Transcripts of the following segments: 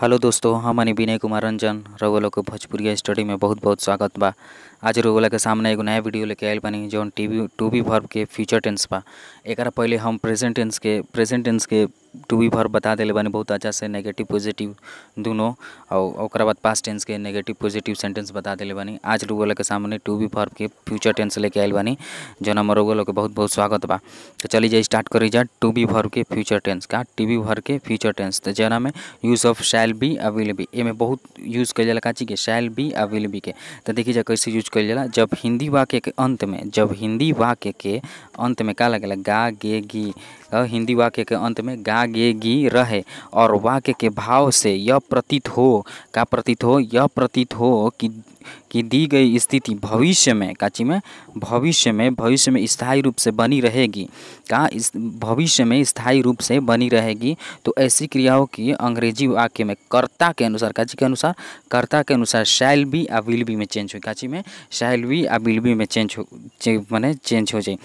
Hello दोस्तों, हम मानी विनय कुमार रंजन रउआ के भोजपुरिया स्टडी में बहुत बहुत स्वागत बा। आज रउआ के सामने एगो नया वीडियो लेके आए बनी, जौन टीवी, टू बी वर्ब के फ्यूचर टेंस बा। एक पहले हम प्रेजेंट टेंस के प्रेजेंट टेंस के टू बी वर्ब बता दिले बानी बहुत अच्छा से नेगेटिव पॉजिटिव दोनों, और बाद पास्ट टेंस के नेगेटिव पॉजिटिव सेंटेंस बता दिले बानी। आज लोग के सामने टू बी वर्ब के फ्यूचर टेंस लेके आइल बानी, जो हम रउआ लोग के बहुत बहुत स्वागत बा। तो चलिए जा स्टार्ट करी जा टू बी वर्ब के फ्यूचर टेंस का, टी बी वर्ब के फ्यूचर टेंस तो जना में use of shall be अविल be एमे बहुत यूज़ कइल जाला का चीज़ के शैल बी अविल बी के। तो देखिए जा कैसे यूज़ कइल जाला, जब हिंदी वाक्य के अंत में, जब हिंदी वाक्य के अंत में का लगेला गा, गे, गी हिंदी वाक्य के अंत में गा गे गी रहे और वाक्य के भाव से यह प्रतीत हो, का प्रतीत हो, यह प्रतीत हो कि कि दी गई स्थिति भविष्य में, काची में, भविष्य में भविष्य में स्थायी रूप से बनी रहेगी, का भविष्य में स्थायी रूप से बनी रहेगी तो ऐसी क्रियाओं की अंग्रेज़ी वाक्य में कर्ता के अनुसार, काची के अनुसार, कर्ता के अनुसार शैल बी आ विल बी में चेंज हो काची में शैल बी आ विल बी में चेंज हो माने चेंज हो जाए।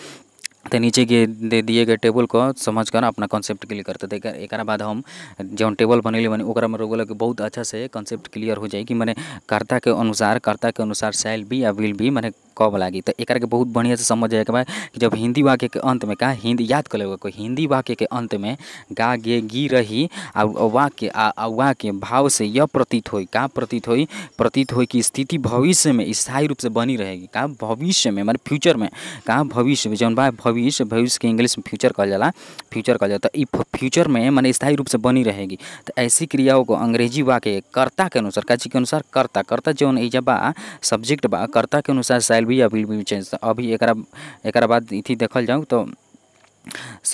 तो नीचे के दे दिए गए टेबल को समझ कर अपना कॉन्सेप्ट क्लियर करते थे एक बाद हम जौन टेबल बनैले बनी, ओकरा में रोगल बहुत अच्छा से कॉन्सेप्ट क्लियर हो जाए कि मैंने कर्ता के अनुसार, कर्ता के अनुसार शैल भी या विल भी मैंने कब लागी? तो एक के बहुत बढ़िया से समझ जाए के जब हिंदी वाक्य के अंत में का हिंदी याद कर लेगा कोई हिंदी वाक्य के अंत में गा, गे, गी रही वाक्य, आ वाक्य भाव से यह प्रतीत होई का प्रतीत होई प्रतीत होई कि स्थिति भविष्य में स्थायी रूप से बनी रहेगी, का भविष्य में मतलब फ्यूचर में का भविष्य में जौन बा भविष्य भविष्य के इंग्लिश में फ्यूचर कहल जाला, फ्यूचर कहल जाला तो फ्यूचर में माने स्थायी रूप से बनी रहेगी। तो ऐसी क्रियाओं को अंग्रेज़ी वाक्य कर्ता के अनुसार का के अनुसार कर्ता कर्ता जौन एजा बा सब्जेक्ट बा, कर्ता के अनुसार भी अभी भी चेंज अभी एक बाद इथी देखल जाऊँ तो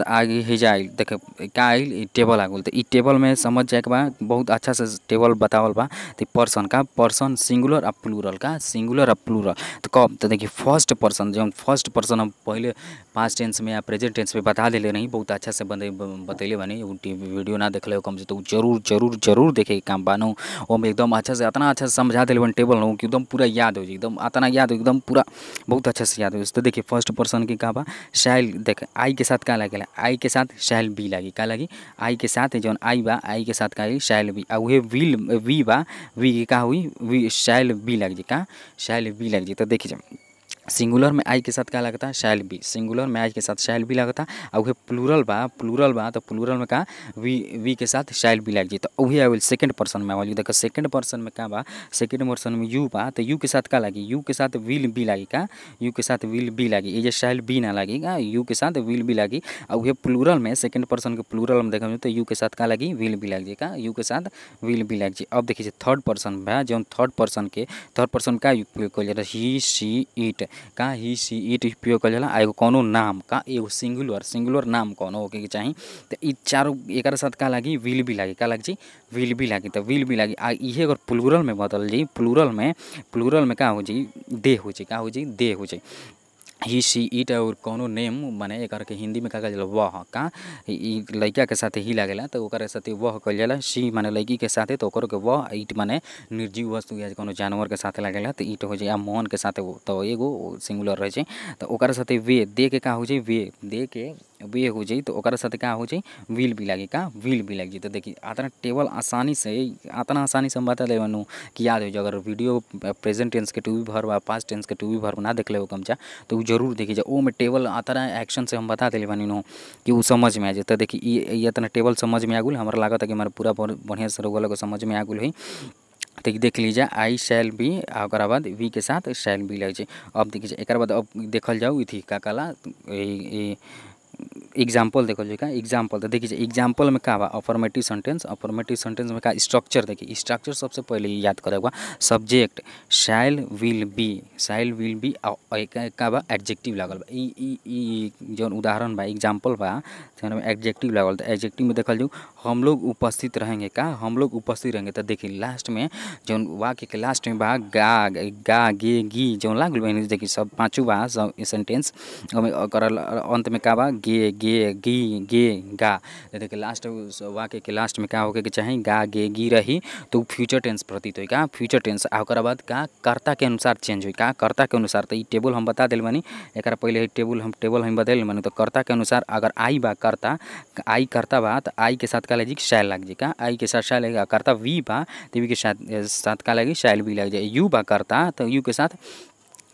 आगे ही जाइल देखे का आइल टेबल आ गेल। तो टेबल में समझ जाए बा, बहुत अच्छा से टेबल बतावल बा। तो पर्सन का, पर्सन सिंगुलर आ प्लूरल का, सिंगुलर आ प्लूरल। तो कब? तो देखिए, फ़र्स्ट पर्सन जब फ़र्स्ट पर्सन हम पहले पास्ट टेंस में या प्रेजेंट टेंस में बता देले नहीं बहुत अच्छा से बतैले बानी। वीडियो ना देखले हो कम से तो ज़रूर ज़रूर ज़रूर देखे काम बानो। ओमे एकदम अच्छा से इतना अच्छा से समझा देले बन टेबल हो कि एकदम पूरा याद हो जाए एकदम इतना याद हो एकदम पूरा, बहुत अच्छा से याद हो तो देखिए, फ़र्स्ट पर्सन की कहा बा? देख, आई के साथ का लगे? आई के साथ शैल बी लगी। का लगी? आई के साथ जौन आई बा, आई के साथ का शैल बी। आ उहे विल वी बा, वी का हुई? वी शैल बी लग जी। का शैल बी लग जी। तो देखिए सिंगुलर में आई के साथ क्या लगता? है शैल बी सिंगुलर में आई के साथ शैल बी लगता। आ वह प्लूरल बा प्लूरल बा तो प्लूरल में का वी वी के साथ शैल बी लग जी तो उहे आवेल सेकंड पर्सन में आवल देखो, सेकंड पर्सन में का बा? सेकंड पर्सन में यू बा तो यू के साथ का लगी? यू के साथ विल बी लागी का? यू के साथ विल बी लागी। ये जे शैल बी ना लागी का? यू के साथ विल बी लागी। और वह प्लूरल में, सेकंड पर्सन के प्लूरल में देखा तो यू के साथ का लगी? विल बी लग जी का? यू के साथ विल बी लग जाए अब देखिए, थर्ड पर्सन बा, जौन थर्ड पर्सन के, थर्ड पर्सन का उपयोग जाला ही सी इट। का ही सी इट उपयोग कल जाला एगो कौनो नाम, का एगो सिंगुलर सिंगुलर नाम कौनो होके के तो ई चारों एक साथ का लागी? विल भी लागी। का लगे? जी विल भी लागी। तो विल भी लागी। आ इहे अगर प्लूरल में बदल जाए प्लूरल में प्लूरल में का हो जाई? दे हो जाई। का हो जाई? दे हो जाई। ही सी इट और कोनो नेम मने एकर के हिंदी में कहा वह का लड़का के साथ ही लागेला तो ओकर साथे वह कहल जाला सी मैंने लड़की के साथ तो के वह ईट मने निर्जीव वस्तु या कोनो जानवर के साथ लागेला तो ईट हो जाए मोहन के साथ तो एगो सिंगुलर रहे तो साथे वे दे के का हो जाए वे दे के वे हो जाए तो साथे का हो जाई? विल भी लागी का? विल भी लग जाई। तो देखिए इतना टेबल आसानी से इतना आसानी से हम बता दे बनू कि याद हो जाए, अगर वीडियो प्रेजेंट टेंस के टू बी भर पास्ट टेंस के टू बी भर ना देख ले कमचा तो उ ज़रूर देखी जाए में टेबल इतना एक्शन से हम बता दिले बानी कि उ समझ में आ जाए। तो देखिए इतना टेबल समझ में आ गेल हमरा लागत है कि हमारा पूरा बढ़िया से रोगल को समझ में आ गेल है तो देख लीजिए आई शैल बी ओकरा बाद वी के साथ शैल बी लग जाए। अब देखिए एक बाद अब देखल जाओ इथी का कला एग्ज़ाम्पल देखल जाए का एग्ज़ाम्पल तो देखिए एग्ज़ाम्पल में का बा अफर्मेटिव सेंटेंस अफर्मेटिव सेंटेंस में का स्ट्रक्चर देखिए? स्ट्रक्चर सबसे पहले याद करेगा subject shall will be shall will be का बा एडजेक्टिव लागल बा। जौन उदाहरण बा एग्ज़ाम्पल बा एडजेक्टिव लागल। तो एडजेक्टिव में देखल जाऊ हम लोग उपस्थित रहेंगे का हम लोग उपस्थित रहेंगे। तो देखिए लास्ट में जौन वाक्य के लास्ट में बा, गा गा, गे, गी जौन लागल देखिए सब पाँचों बा, सब सेंटेंस अंत में का बा? गे गे, गी, गे, गा। देखिए लास्ट वाक्य के लास्ट में का होके के चाही? गा, गे, गी रही तो फ्यूचर टेंस प्रतीत हो का फ्यूचर टेंस आ बाद का कर्ता के अनुसार चेंज होई का कर्ता के अनुसार तो टेबल हम बता दिल बानी। एक पहले टेबल हम टेबल हम बता दिल तो कर्ता के अनुसार, अगर आई बा कर्ता, आई कर्ता बा तो आई के साथ का लगी शैल लग जी का आई के साथ शैल लगेगा करता वी बा तो वी के साथ साथ का लगी शैल भी लग जाए यू बा करता तो यू के साथ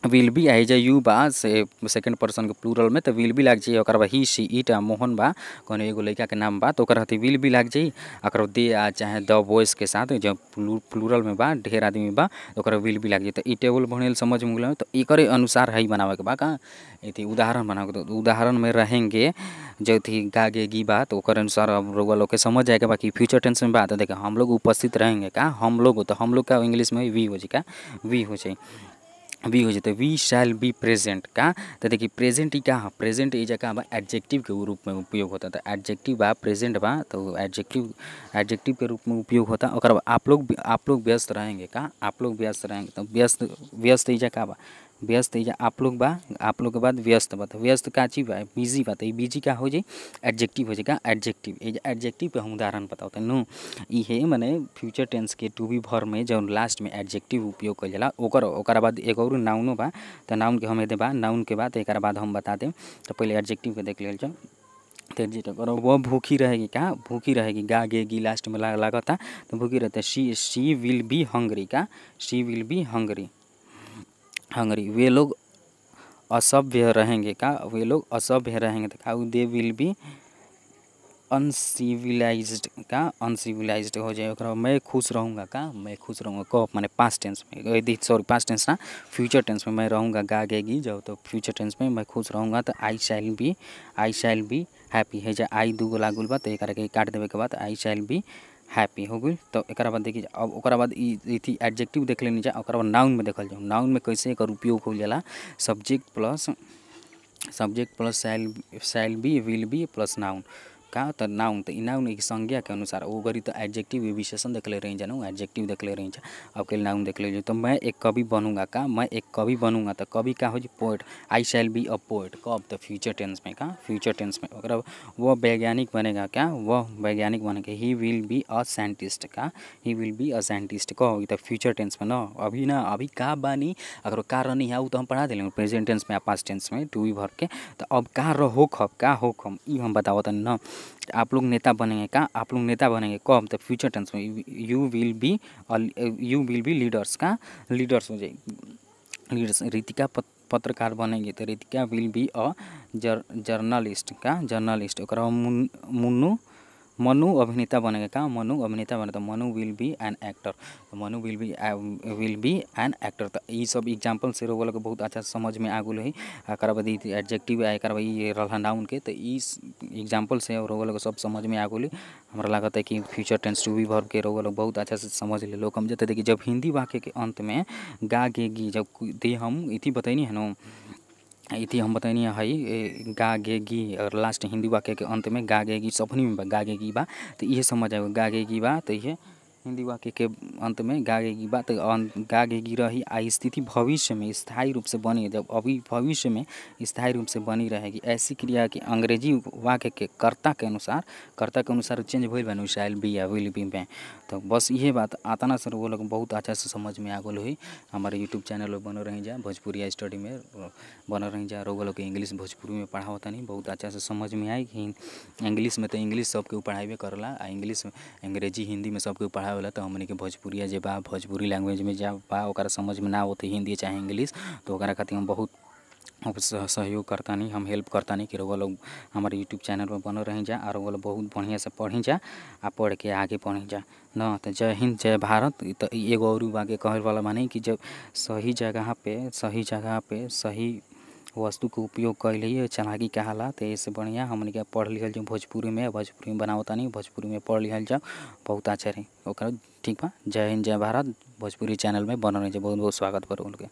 विल बी आई जाए यू बा से सेकंड पर्सन के प्लूरल में तो विल भी लग ओकर बाद ही सी इट आ मोहन बा कोनो एगो लड़का के नाम बा तो हती विल भी लग जाई अगर दे आ चाहे द बॉयज़ के साथ जो प्लूरल में बा ढेर आदमी बा तो विल भी लग जाई तो ई टेबल बनेल समझ में तो एकरे अनुसार है बनावे के बा का उदाहरण बनावे तो उदाहरण में रहेंगे जो थी गागे गी बा तो अनुसार अब लोग के समझ जाएगा बाकी फ्यूचर टेंस में बा तो देखिए हम लोग उपस्थित रहेंगे का हम लोग तो हम लोग का इंग्लिश में वी हो जाए का वी हो जाए वी हो जाते वी शैल बी प्रेजेंट का तो देखिए प्रेजेंट ही का प्रेजेंट ये जगह बा एडजेक्टिव के रूप में उपयोग होता था एडजेक्टिव बा प्रेजेंट बा तो एडजेक्टिव एडजेक्टिव के रूप में उपयोग होता और आप लोग आप लोग व्यस्त रहेंगे का आप लोग व्यस्त रहेंगे तो व्यस्त व्यस्त ये जगह बा व्यस्त, ये आप लोग बा, आप लोग के बाद व्यस्त बा तो व्यस्त का चीज़ बा बिज़ी बा तो बिज़ी का हो जाए एडजेक्टिव हो जाएगा एडजेक्टिव एडजेक्टिव पे हम उदाहरण बताते नो ये माने फ्यूचर टेंस के टू बी भर में जौन लास्ट में एडजेक्टिव उपयोग कइल जाला, ओकर, ओकरा बाद एक और नाउनो बा तो नाउन के हम दे बा नाउन के बाद एक बाद हम बता दें तो पहले एडजेक्टिव के देख लेल जाओ और भूखी रहेगी क्या भूखी रहेगी, गा गेगी लास्ट में लागता तो भूखी रहते she she will be hungry का she will be hungry hungry. वे लोग असभ्य रहेंगे का? वे लोग असभ्य रहेंगे तो का? दे विल बी अनसिविलाइज का? अनसिविलाइज हो जाए मैं खुश रहूँगा का? मैं खुश रहूँगा। कब माने पास्ट टेंस में। यदि सॉरी पास्ट टेंस ना फ्यूचर टेंस में मैं रहूँगा, गागेगी जब तो फ्यूचर टेंस में मैं खुश रहूँगा तो I shall be I shall be happy है जा आई दूगो लागुल बा तो एक काट देवे के बाद आई शैल बी हैप्पी हो गई। तो एक बाद देखिए, अब ओकरा बाद थी एडजेक्टिव देख लेनी चाहिए और नाउन में देखल जाऊँ नाउन में कैसे एक उपयोग हो जाला? Subject plus subject plus shall shall be will be plus noun का तो नाउन तो नाउन एक संज्ञा के अनुसार, वो गरी तो एडजेक्टिव विशेषण देख ले रही जानू एडजेक्टिव देख ले रही अब के नाउन देख ले तो मैं एक कवि बनूँगा का, मैं एक कवि बनूँगा तो कवि का हो poet I shall be a poet कब तो फ्यूचर टेंस में का फ्यूचर टेंस में। अगर वह वैज्ञानिक बनेगा क्या वह वैज्ञानिक बनेगा he will be a scientist का he will be a scientist कब तो फ्यूचर टेंस में ना। अभी ना, अभी का बानी, अगर का रहनी है, वो तो हम पढ़ा दिलेंगे प्रेजेंट टेंस में या पास्ट टेंस में टू भर के तो अब का रहो खब, का हो खम ये हम बताओ ना। आप लोग नेता बनेंगे का? आप लोग नेता बनेंगे कब? तो फ्यूचर टेंस में। You will be you will be leaders का? लीडर्स हो जाए लीडर्स रितिका पत्रकार बनेंगे तो रितिका विल बी अ जर जर्नलिस्ट का? जर्नलिस्ट और मुन्नू? मनु अभिनेता बनेगा का मनु अभिनेता बने तो Manu will be an actor तो Manu will be will be an actor तो ये सब एग्ज़ाम्पल से रोग के बहुत अच्छा समझ में आ गल है। एक बाद एडजेक्टिव एक बाद ये रहा नाउन के तो एग्ज़ाम्पल से रोग के सब समझ में आ हमारा लगता है कि फ्यूचर टेंस टू बी भर के रोग बहुत अच्छा से समझ ले लोग हम जते देखिए जब हिंदी वाक्य के अंत में गा गे गी, जब दे हम, इति बताइनी है ना। इति हम बतनी हई गा गे गी और लास्ट हिंदी वाक्य के अंत में गा गे सपनी में गा गे गी बा तो ये समझ आएगा गा गे गी बा तो ये हिंदी वाक्य के अंत में गागेगी बात गागेगी रही, आ स्थिति भविष्य में स्थायी रूप से बनी जब अभी भविष्य में स्थायी रूप से बनी रहेगी। ऐसी क्रिया की अंग्रेज़ी वाक्य के कर्ता के अनुसार कर्ता के अनुसार चेंज बन शायल बी या विल बी में तो बस ये बात आता ना सर वो लोग बहुत अच्छा से समझ में आ गल हुई। हमारे यूट्यूब चैनल पर बन रही जा भोजपुरी स्टडी में बन रही जा, रोग लोग इंग्लिश भोजपुरी में पढ़ाओ तनी, बहुत अच्छा से समझ में आई इंग्लिश में तो इंग्लिश सबके पढ़ाई करला इंग्लिश अंग्रेज़ी, हिंदी में सबके पढ़ावे होला तो हमने के भोजपुरिया जे बा भोजपुरी लैंग्वेज में जा बा ओकरा समझ में ना होते हिंदी चाहे इंग्लिश तो खातिर हम बहुत सहयोग करतानी, हम हेल्प करतानी कि रउआ लोग हमारे यूट्यूब चैनल पर बनल रही जा और रउआ लोग बहुत बढ़िया से पढ़ी जा, आ पढ़ के आगे बढ़ी जा। न तो जय हिंद, जय भारत तो एगो और आगे कहे वाला माने कि जब सही जगह पे, सही जगह पे सही वस्तु के उपयोग कैल है चालाकी कहाला तो इससे बढ़िया। हमने के पढ़ लिखल जाऊँ भोजपुरी में भोजपुरी में बनावता नहीं भोजपुरी में पढ़ लिखल जाओ बहुत अच्छा रही ठीक बा? जय हिंद जय भारत। भोजपुरी चैनल में बनल रही बहुत बहुत स्वागत पर उनके।